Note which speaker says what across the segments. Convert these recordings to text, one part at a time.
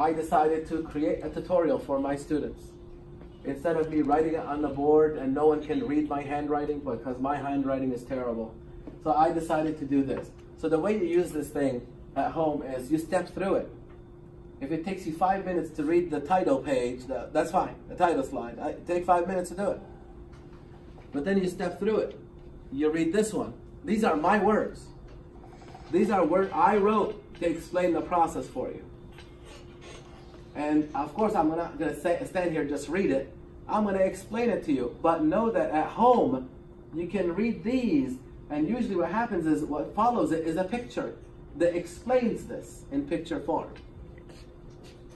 Speaker 1: I decided to create a tutorial for my students. Instead of me writing it on the board and no one can read my handwriting because my handwriting is terrible. So I decided to do this. So the way you use this thing at home is you step through it. If it takes you five minutes to read the title page, that's fine, the title slide. It takes five minutes to do it. But then you step through it. You read this one. These are my words. These are words I wrote to explain the process for you. And of course, I'm not going to stand here just read it. I'm going to explain it to you. But know that at home, you can read these, and usually what happens is what follows it is a picture that explains this in picture form.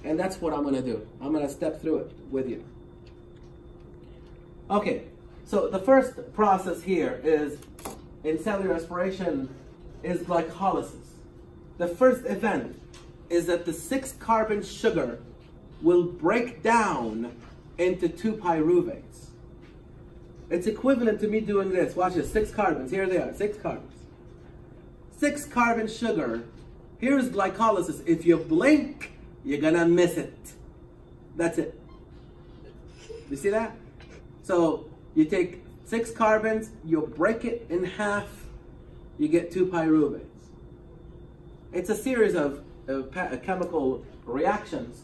Speaker 1: And that's what I'm going to do. I'm going to step through it with you. Okay, so the first process here is in cellular respiration is glycolysis. The first event is that the six carbon sugar will break down into two pyruvates. It's equivalent to me doing this. Watch this, six carbons, here they are, six carbons. Six carbon sugar, here's glycolysis. If you blink, you're gonna miss it. That's it. You see that? So you take six carbons, you break it in half, you get two pyruvates. It's a series of uh, chemical reactions.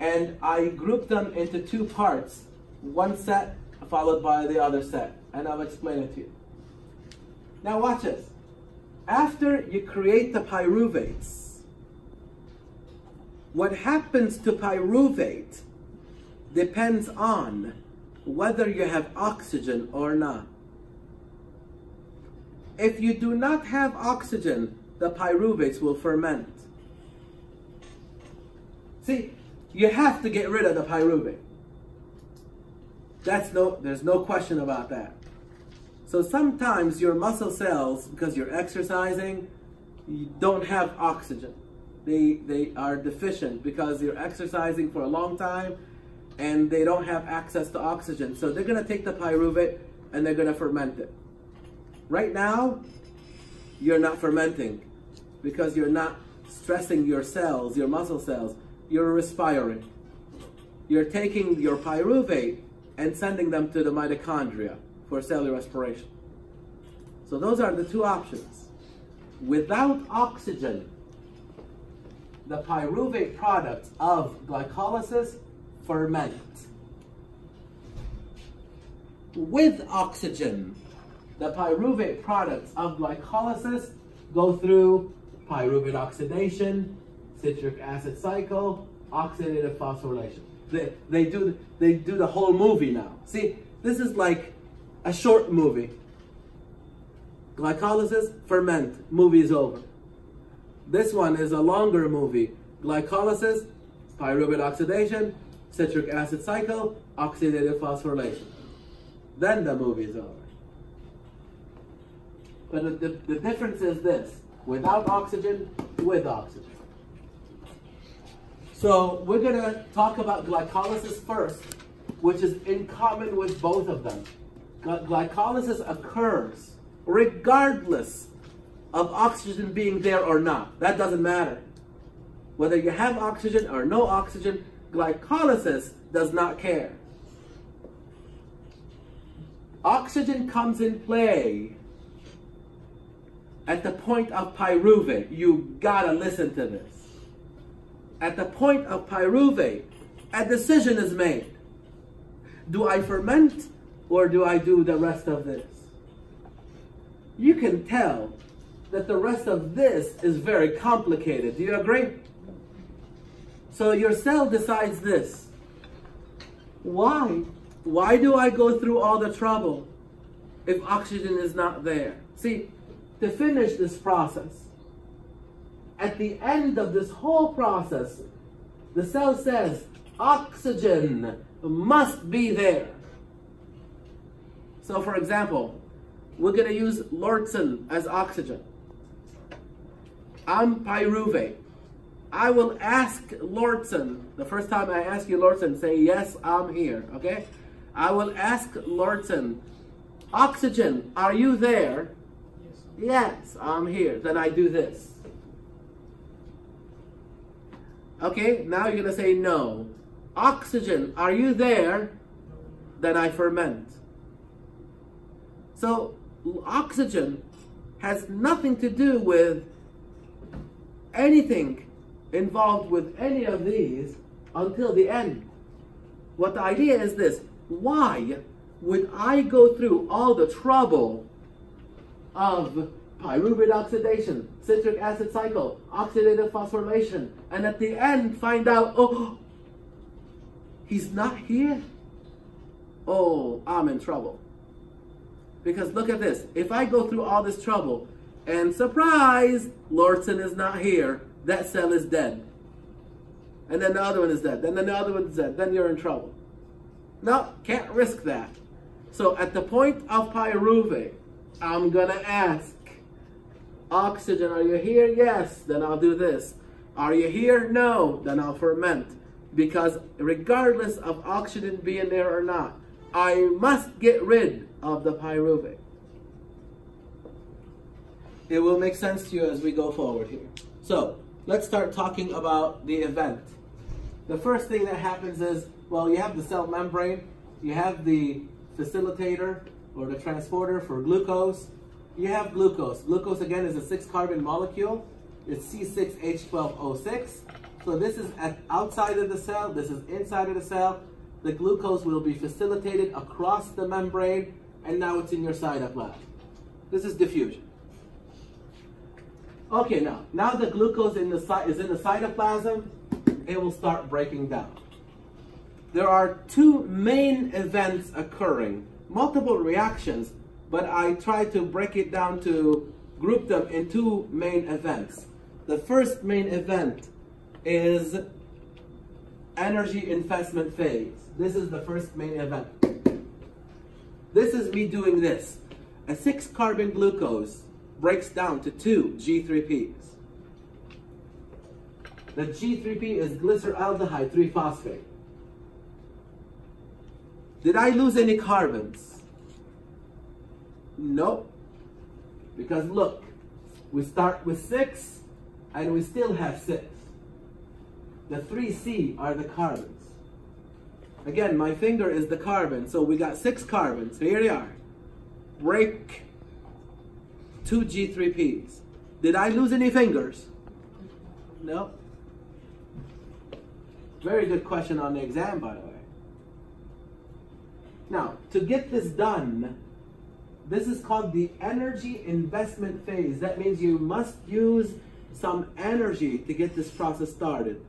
Speaker 1: And I group them into two parts, one set followed by the other set. And I'll explain it to you. Now watch this. After you create the pyruvates, what happens to pyruvate depends on whether you have oxygen or not. If you do not have oxygen, the pyruvates will ferment. See, you have to get rid of the pyruvate. That's no, there's no question about that. So sometimes your muscle cells, because you're exercising, you don't have oxygen. They, they are deficient because you're exercising for a long time and they don't have access to oxygen. So they're going to take the pyruvate and they're going to ferment it. Right now, you're not fermenting because you're not stressing your cells, your muscle cells. You're respiring. You're taking your pyruvate and sending them to the mitochondria for cellular respiration. So those are the two options. Without oxygen, the pyruvate products of glycolysis ferment. With oxygen, the pyruvate products of glycolysis go through pyruvate oxidation, citric acid cycle, oxidative phosphorylation. They, they, do, they do the whole movie now. See, this is like a short movie. Glycolysis, ferment, movie is over. This one is a longer movie. Glycolysis, pyruvate oxidation, citric acid cycle, oxidative phosphorylation. Then the movie is over. But the, the, the difference is this, without oxygen, with oxygen. So we're going to talk about glycolysis first, which is in common with both of them. Glycolysis occurs regardless of oxygen being there or not. That doesn't matter. Whether you have oxygen or no oxygen, glycolysis does not care. Oxygen comes in play at the point of pyruvate. You gotta listen to this. At the point of pyruvate, a decision is made. Do I ferment or do I do the rest of this? You can tell that the rest of this is very complicated. Do you agree? So your cell decides this. Why? Why do I go through all the trouble if oxygen is not there? See, to finish this process, at the end of this whole process, the cell says oxygen must be there. So for example, we're going to use Lortzen as oxygen. I'm pyruvate. I will ask Lortzen, the first time I ask you Lortzen, say, yes, I'm here, okay? I will ask Lortzen, oxygen, are you there? Yes, I'm here. Then I do this. Okay, now you're gonna say no. Oxygen, are you there? Then I ferment. So oxygen has nothing to do with anything involved with any of these until the end. What the idea is this, why would I go through all the trouble of pyruvate oxidation, citric acid cycle, oxidative phosphorylation, and at the end find out, oh, he's not here? Oh, I'm in trouble. Because look at this. If I go through all this trouble and surprise, Lortzen is not here, that cell is dead. And then the other one is dead. Then the other one is dead. Then you're in trouble. No, can't risk that. So at the point of pyruvate, I'm to ask, oxygen, are you here? Yes. Then I'll do this. Are you here? No. Then I'll ferment. Because regardless of oxygen being there or not, I must get rid of the pyruvate. It will make sense to you as we go forward here. So, let's start talking about the event. The first thing that happens is, well, you have the cell membrane, you have the facilitator or the transporter for glucose. You have glucose. Glucose, again, is a six-carbon molecule. It's C6H12O6. So this is at outside of the cell, this is inside of the cell. The glucose will be facilitated across the membrane, and now it's in your cytoplasm. This is diffusion. Okay, now, now the glucose in the is in the cytoplasm, it will start breaking down. There are two main events occurring, multiple reactions, but I try to break it down to group them in two main events. The first main event is energy investment phase. This is the first main event. This is me doing this. A six carbon glucose breaks down to two G3Ps. The G3P is glyceraldehyde 3-phosphate. Did I lose any carbons? Nope. Because look, we start with six and we still have six. The 3C are the carbons. Again, my finger is the carbon, so we got six carbons. Here they are. Break two G3Ps. Did I lose any fingers? No. Very good question on the exam, by the way. Now, to get this done, this is called the energy investment phase. That means you must use some energy to get this process started.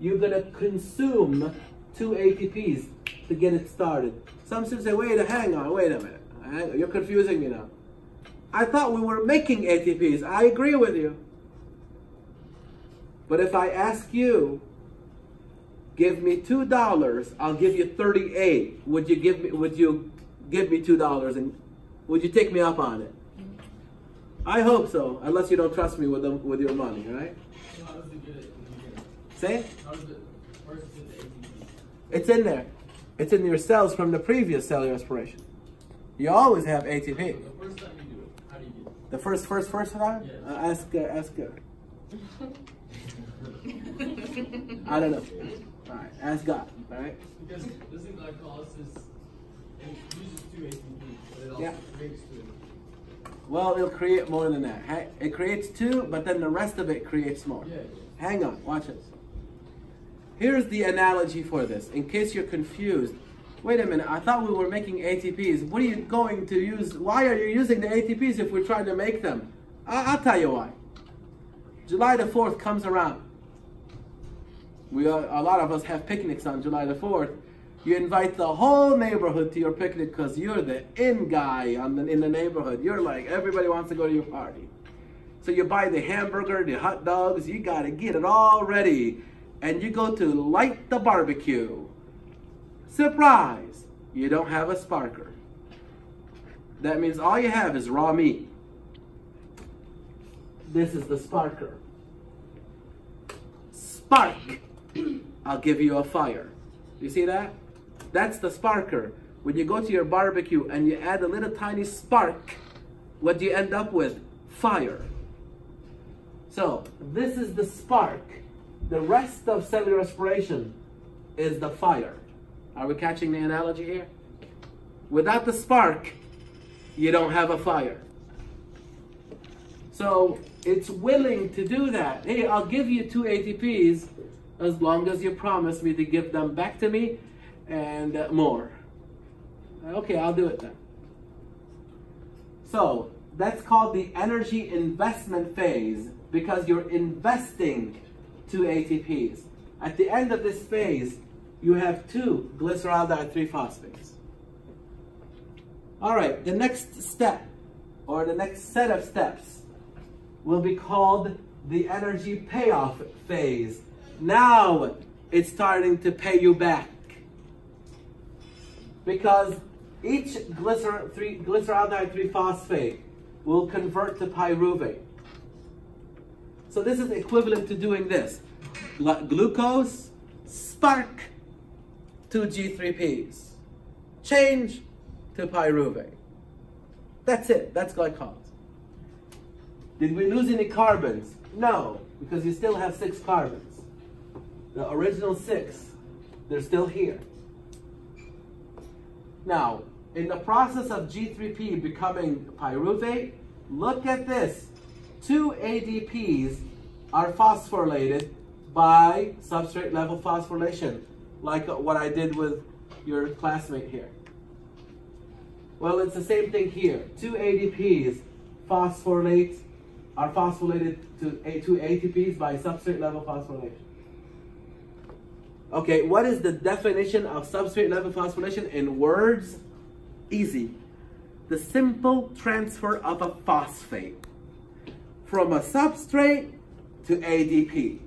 Speaker 1: You're going to consume two ATPs to get it started. Some students say, wait, hang on, wait a minute. You're confusing me now. I thought we were making ATPs. I agree with you. But if I ask you, give me two dollars, I'll give you thirty-eight. Would you give me? Would you give me two dollars and would you take me up on it? I hope so, unless you don't trust me with the, with your money, right? Say. It's in there. It's in your cells from the previous cellular respiration. You always have ATP. The first time you do it, how do you do it? The first, first, first time? Yes. Uh, ask, uh, ask her. I don't know. Right, ask God. All right. Because doesn't glycolysis uses two ATP, but it also yeah. creates two. Well, it'll create more than that. It creates two, but then the rest of it creates more. Yeah, yeah. Hang on, watch this. Here's the analogy for this, in case you're confused. Wait a minute, I thought we were making ATPs. What are you going to use? Why are you using the ATPs if we're trying to make them? I will tell you why. July the 4th comes around. We are, a lot of us have picnics on July the 4th. You invite the whole neighborhood to your picnic because you're the in guy on the, in the neighborhood. You're like, everybody wants to go to your party. So you buy the hamburger, the hot dogs, you got to get it all ready and you go to light the barbecue. Surprise! You don't have a sparker. That means all you have is raw meat. This is the sparker. Spark! I'll give you a fire. You see that? That's the sparker. When you go to your barbecue and you add a little tiny spark, what do you end up with? Fire. So, this is the spark The rest of cellular respiration is the fire. Are we catching the analogy here? Without the spark, you don't have a fire. So it's willing to do that. Hey, I'll give you two ATPs as long as you promise me to give them back to me and more. Okay, I'll do it then. So that's called the energy investment phase because you're investing two ATPs. At the end of this phase, you have two glyceraldehyde 3-phosphates. All right, the next step, or the next set of steps, will be called the energy payoff phase. Now it's starting to pay you back. Because each glycer 3, glyceraldehyde 3-phosphate will convert to pyruvate. So this is equivalent to doing this. Glucose, spark, two G3Ps. Change to pyruvate. That's it. That's glycolysis. Did we lose any carbons? No, because you still have six carbons. The original six, they're still here. Now, in the process of G3P becoming pyruvate, look at this. Two ADPs are phosphorylated by substrate level phosphorylation, like what I did with your classmate here. Well, it's the same thing here. Two ADPs phosphorylate, are phosphorylated to two ATPs by substrate level phosphorylation. Okay, what is the definition of substrate level phosphorylation in words? Easy. The simple transfer of a phosphate from a substrate to ADP.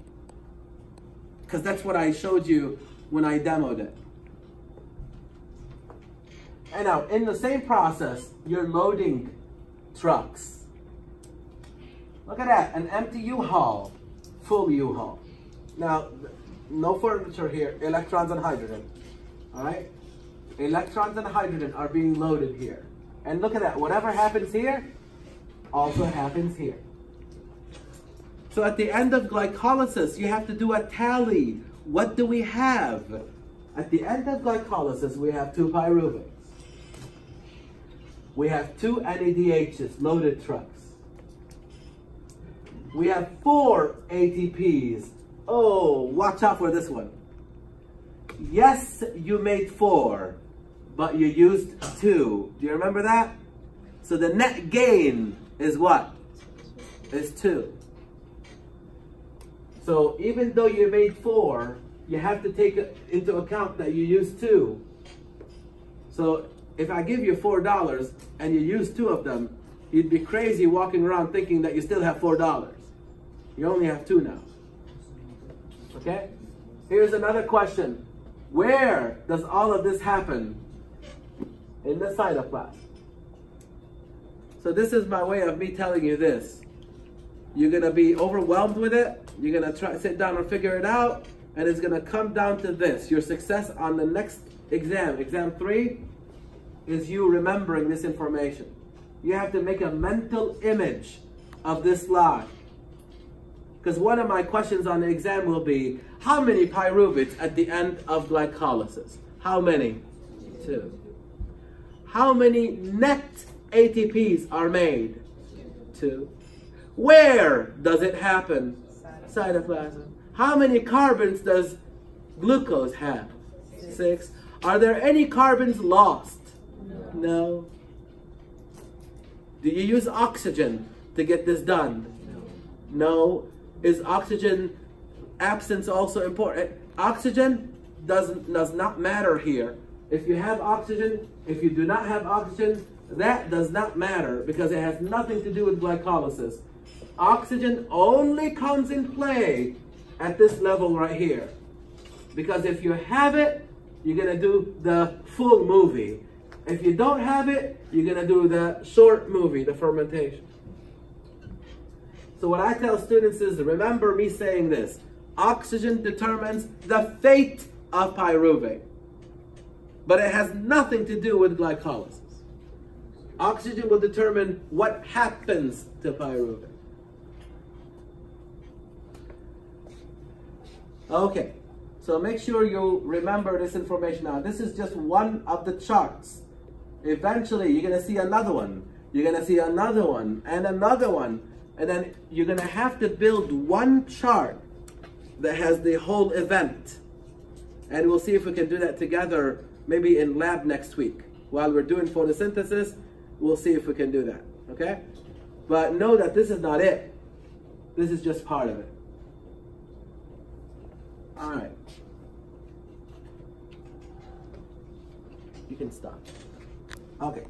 Speaker 1: Because that's what I showed you when I demoed it. And now, in the same process, you're loading trucks. Look at that, an empty U-Haul, full U-Haul. Now, no furniture here, electrons and hydrogen, all right? Electrons and hydrogen are being loaded here. And look at that, whatever happens here, also happens here. So at the end of glycolysis, you have to do a tally. What do we have? At the end of glycolysis, we have two pyruvates. We have two NADHs, loaded trucks. We have four ATPs. Oh, watch out for this one. Yes, you made four, but you used two. Do you remember that? So the net gain is what? Is two. So even though you made four, you have to take into account that you used two. So if I give you four dollars and you use two of them, you'd be crazy walking around thinking that you still have four dollars. You only have two now. Okay? Here's another question. Where does all of this happen? In the cytoplasm. So this is my way of me telling you this. You're gonna be overwhelmed with it. You're gonna try to sit down and figure it out, and it's gonna come down to this. Your success on the next exam, exam three, is you remembering this information. You have to make a mental image of this slide. Because one of my questions on the exam will be, how many pyruvates at the end of glycolysis? How many? Two. How many net ATPs are made? Two. Where does it happen? Cytoplasm. How many carbons does glucose have? Six. Are there any carbons lost? No. Do you use oxygen to get this done? No. Is oxygen absence also important? Oxygen doesn't does not matter here. If you have oxygen, if you do not have oxygen, that does not matter because it has nothing to do with glycolysis. Oxygen only comes in play at this level right here. Because if you have it, you're going to do the full movie. If you don't have it, you're going to do the short movie, the fermentation. So what I tell students is, remember me saying this. Oxygen determines the fate of pyruvate. But it has nothing to do with glycolysis. Oxygen will determine what happens to pyruvate. Okay, so make sure you remember this information now. This is just one of the charts. Eventually, you're gonna see another one. You're gonna see another one and another one. And then you're gonna have to build one chart that has the whole event. And we'll see if we can do that together, maybe in lab next week. While we're doing photosynthesis, we'll see if we can do that, okay? But know that this is not it. This is just part of it. All right. You can stop. Okay.